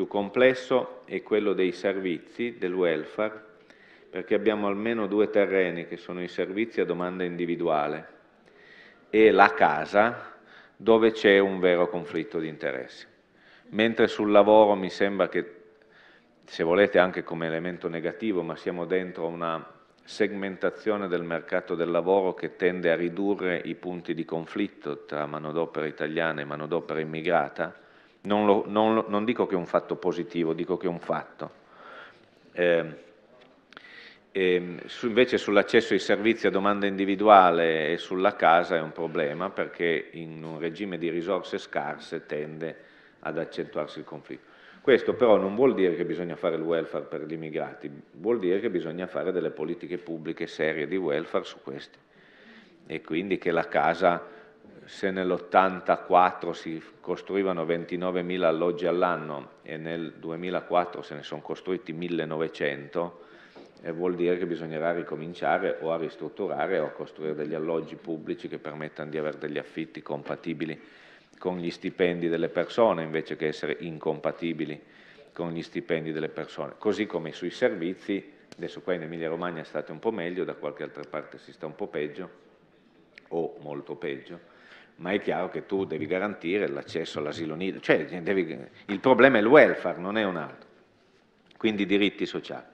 più complesso è quello dei servizi, del welfare, perché abbiamo almeno due terreni che sono i servizi a domanda individuale e la casa dove c'è un vero conflitto di interessi. Mentre sul lavoro mi sembra che, se volete anche come elemento negativo, ma siamo dentro una segmentazione del mercato del lavoro che tende a ridurre i punti di conflitto tra manodopera italiana e manodopera immigrata, non, lo, non, lo, non, dico che è un fatto positivo, dico che è un fatto. Eh, e su, invece sull'accesso ai servizi a domanda individuale e sulla casa è un problema perché in un regime di risorse scarse tende ad accentuarsi il conflitto. Questo però non vuol dire che bisogna fare il welfare per gli immigrati, vuol dire che bisogna fare delle politiche pubbliche serie di welfare su questi. E quindi che la casa, se nell'84 si costruivano 29.000 alloggi all'anno e nel 2004 se ne sono costruiti 1.900, eh, vuol dire che bisognerà ricominciare o a ristrutturare o a costruire degli alloggi pubblici che permettano di avere degli affitti compatibili con gli stipendi delle persone invece che essere incompatibili con gli stipendi delle persone. Così come sui servizi, adesso qua in Emilia Romagna state un po' meglio, da qualche altra parte si sta un po' peggio o molto peggio, ma è chiaro che tu devi garantire l'accesso all'asilo nido, cioè devi, il problema è il welfare, non è un altro, quindi diritti sociali.